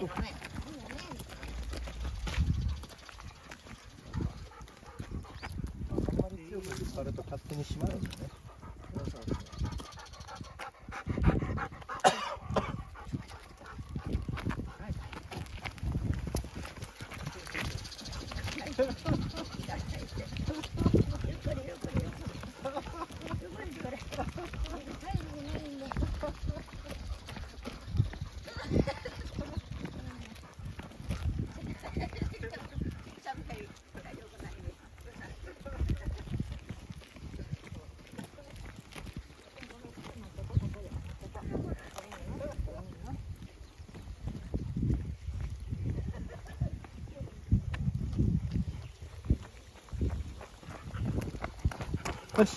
あんま強くると勝手に閉まるんね。は いよし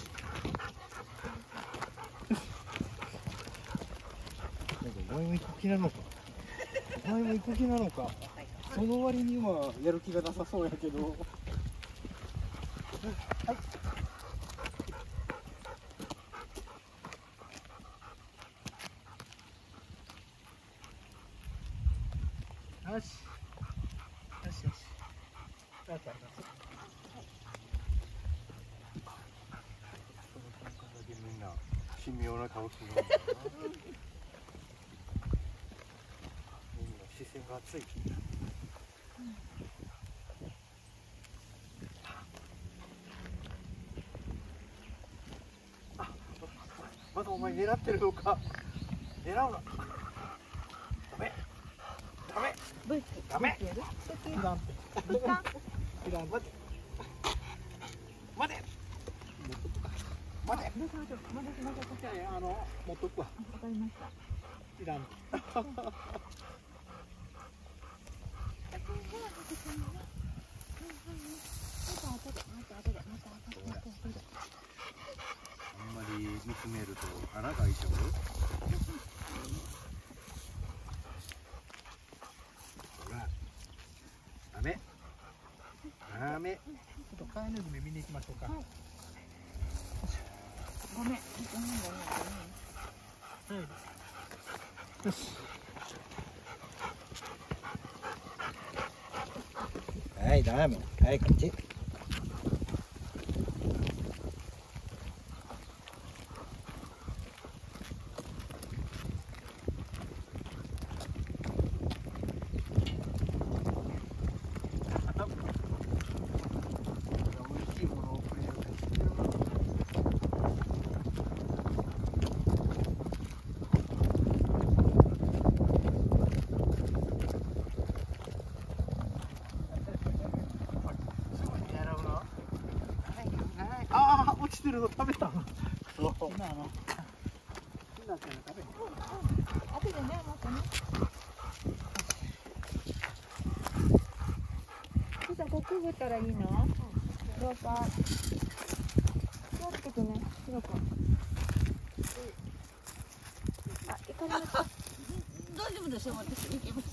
お前も行く気なのか。お前も行く気なのか。その割にはやる気がなさそうやけど。はい。よし。よしよしよしよしみんな神妙な顔するみんな。視線が熱いあまだお前狙ってるのか。狙うな。ダメ。ダメ。ダメ。いらんいらん待て。待て待て。どうしましょうまだしましょうかいやいやあの持っとくわ。わかりました。いらん。あんまり見つめると穴が開いちゃうよ。ほら。ダメ。ダメ。ちょっとカエネズミ見に行きましょうか、はいごめんごめんごめんよしはいダメはいこっち美味しいものをくれるって知ってるなすごい狙うな。ああ、落ちてるの？食べたの？そう。今あの？ひなちゃんが食べ後でねまたねピザここくぐったらいいの？了解気をつけてねひろくんあ行かれました大丈夫ですよ私行きます